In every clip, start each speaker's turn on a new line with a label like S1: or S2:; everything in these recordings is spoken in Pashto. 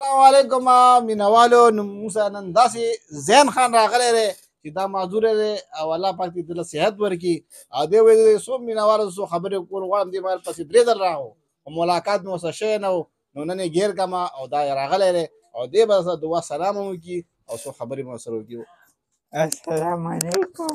S1: السلام علیکم مینوالو نو موږ نن داسې زین خان راغلی دی چې دا معذور دی او الله پاک دې دله صحت ورکړي او دی وایي دی څو مینوالو څو خبرې کول غواړم دې مال پسې درې ځل راغو او ملاقات مې ورسره شوی نه و نو نن یې ګیر کړم او دا یې راغلی دی او دې به سره دعا سلام هم وکړي او څو خبرې مې ورسره وکړي
S2: السلام علیکم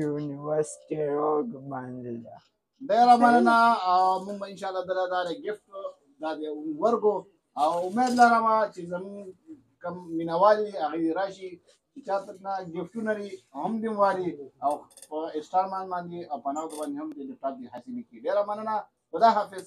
S2: یونیورسټي روډ باندې ده
S1: ډیره مننه او موږ ان شاء الله دلا دار گیفت دا دی ورګو او امید لرم چې زموږ کم مینوالي هغه راشي چې چاته نه گیفتونه لري هم دې واري او په اسټارمان باندې او پناو باندې هم دې لپټاپ دې حاصل کړي ډیره مننه خدا حافظ